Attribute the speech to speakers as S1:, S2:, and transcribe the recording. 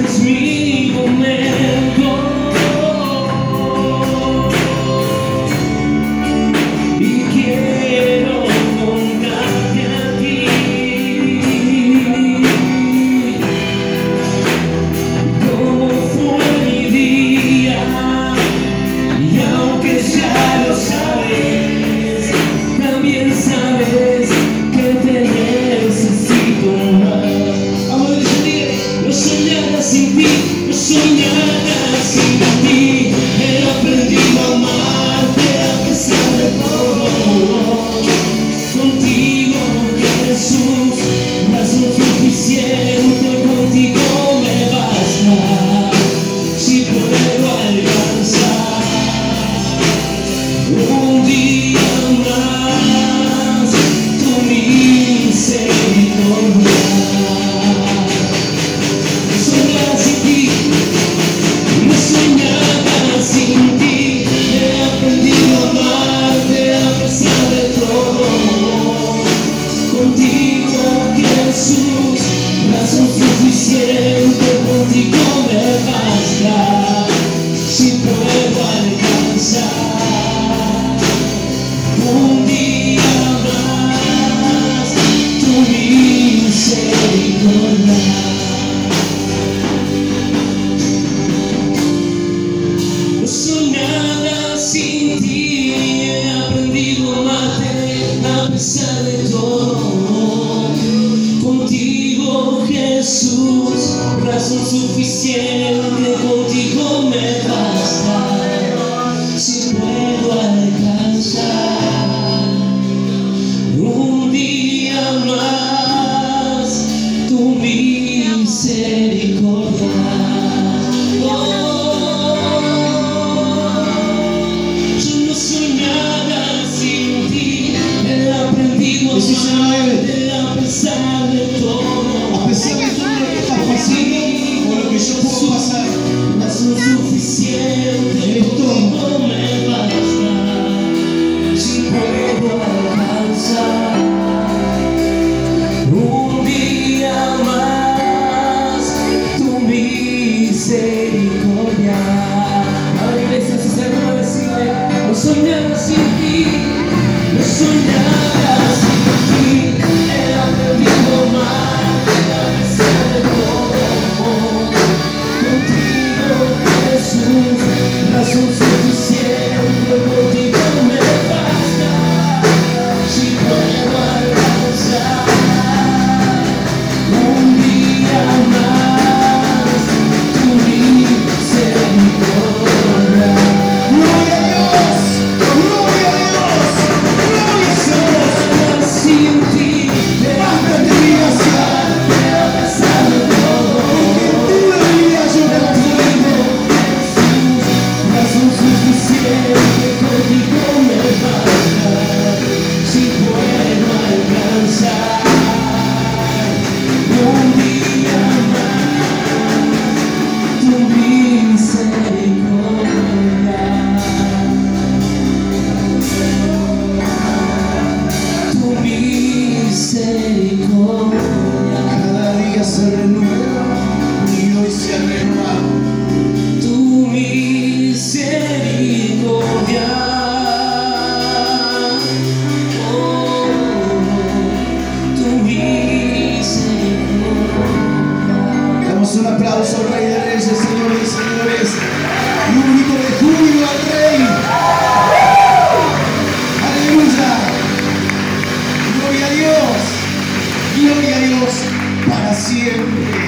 S1: it's me, oh man.
S2: Sim. siempre
S1: contigo me basta. Si puedo alcanzar un día más tu misericordia. Oh, yo no soy nada sin ti. He aprendido a
S2: pensar soñar
S1: sin ti,
S2: no soñar. see you.